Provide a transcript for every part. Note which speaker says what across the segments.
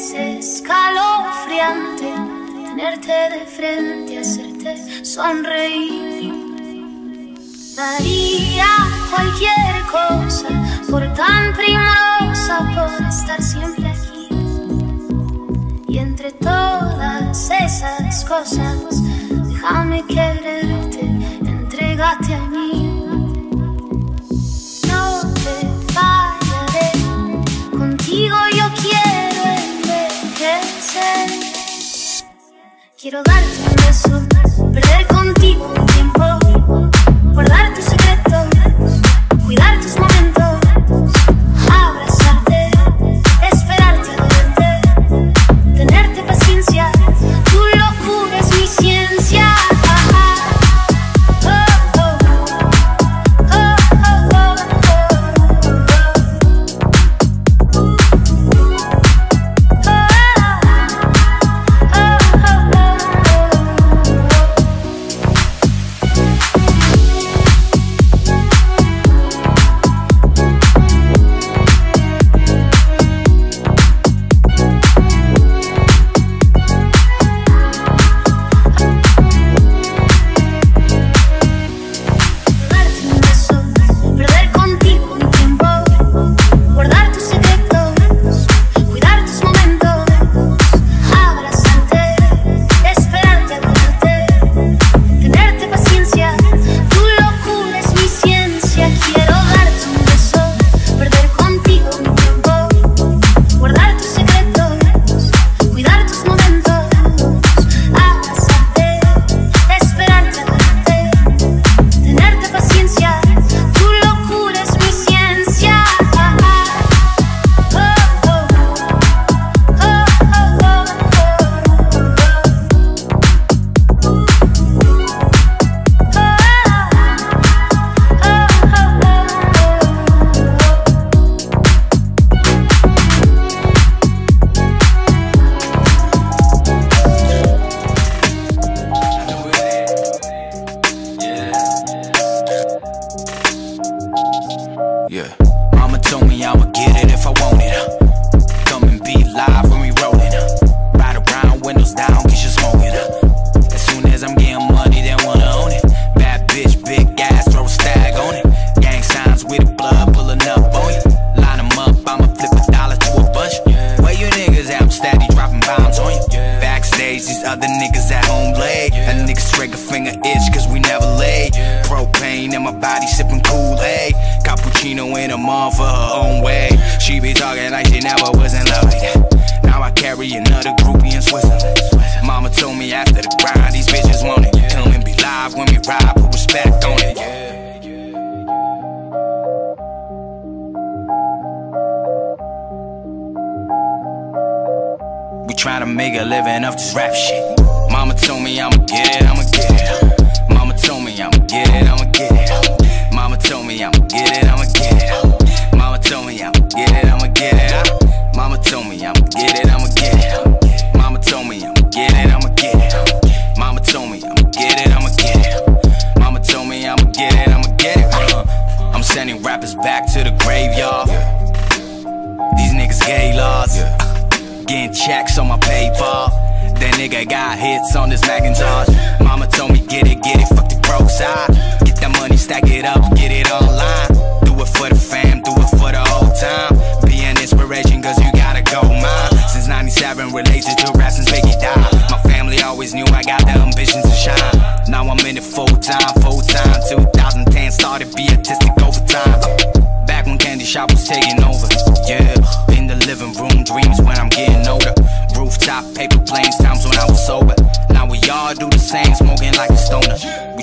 Speaker 1: Es escalofriante tenerte de frente, hacerte sonreír. Daría cualquier cosa por tan primorosa, por estar siempre aquí. Y entre todas esas cosas, déjame quererte, Quiero darte un beso.
Speaker 2: If I want sipping Kool-Aid. Cappuccino in her mom for her own way. She be talking like she never was in love like that. Now I carry another groupie in Switzerland. Mama told me after the grind, these bitches want it. Come and be live when we ride, put respect on it. We tryna make a living off this rap shit. Mama told me I'ma get it, I'ma checks on my PayPal. That nigga got hits on this Macintosh. Mama told me get it, get it, fuck the broke side. Get that money, stack it up, get it online. Do it for the fam, do it for the whole time. Be an inspiration, cause you gotta go mine. Since 97, related to rap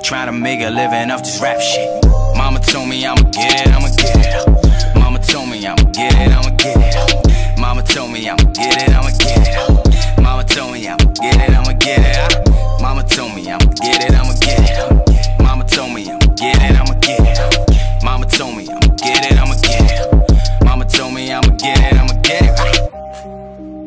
Speaker 2: We tryna make a living off this rap shit. Mama told me I'ma get it, I'ma get it. Mama told me I'ma get it, I'ma get it. Mama told me I'ma get it, I'ma get it. Mama told me I'ma get it, I'ma get it. Mama told me I'ma get it, I'ma get it. Mama told me I'ma get it, I'ma get it. Mama told me I'ma get it, I'ma get it. Mama told me I'ma get it, I'ma get it.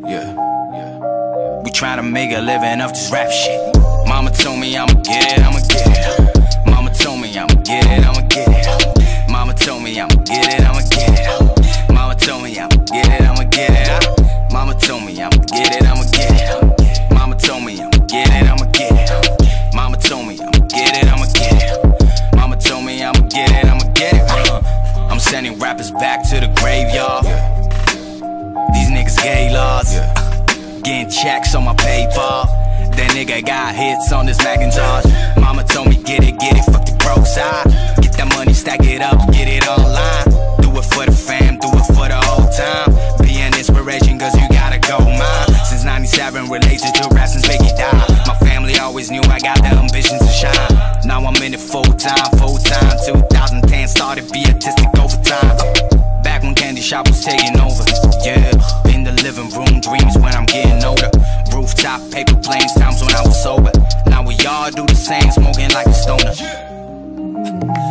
Speaker 2: Yeah. We tryna make a living off this rap shit. Mama told me I'ma get it, I'ma get it. Mama told me I'ma get it, I'ma get it. Mama told me I'ma get it, I'ma get it. Mama told me I'ma get it, I'ma get it. Mama told me I'ma get it, I'ma get it. Mama told me I'ma get it, I'ma get it. Mama told me I'ma get it, I'ma get it. Mama told me I'ma get it, I'ma get it. I'm sending rappers back to the graveyard. These niggas gay laws. Getting checks on my PayPal. That nigga got hits on this Macintosh. Mama told flames, times when I was sober. Now we all do the same, smoking like a stoner.